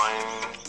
one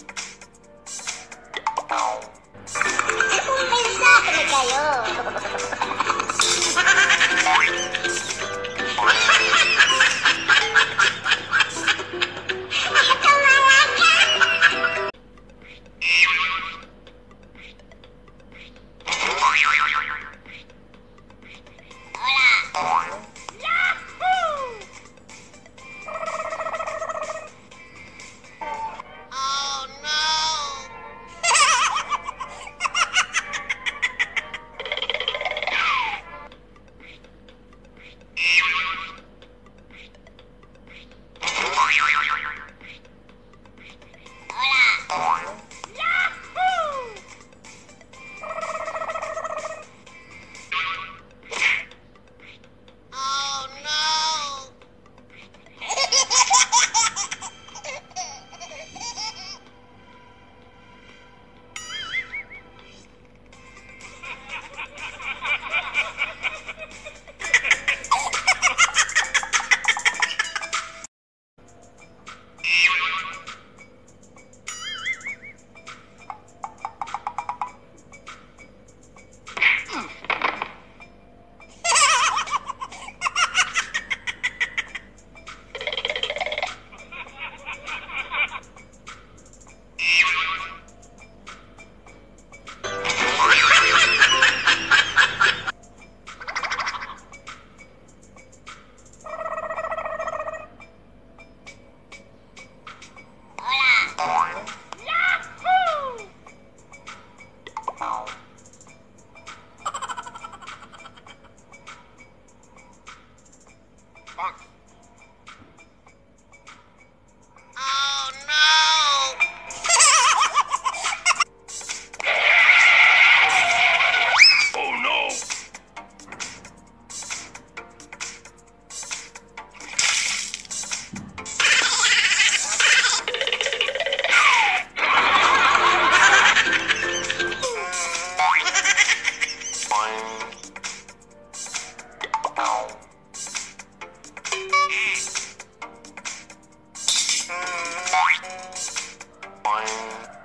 Boing.